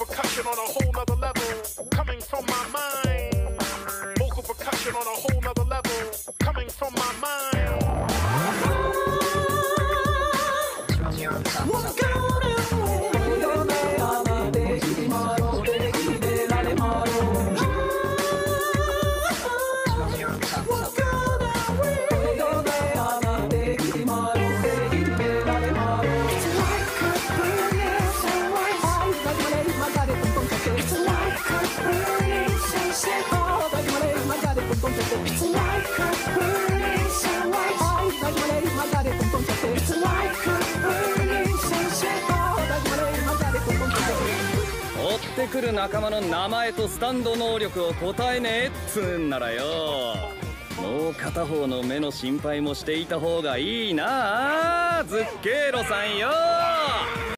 on a whole nother level, coming from my mind. Vocal percussion on a whole nother level, coming from my mind. 追ってくる仲間の名前とスタンド能力を答えねえっつうんならよ。もう片方の目の心配もしていた方がいいなあズッケーロさんよ。